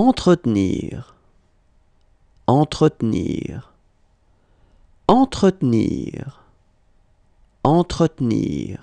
Entretenir. Entretenir. Entretenir. Entretenir.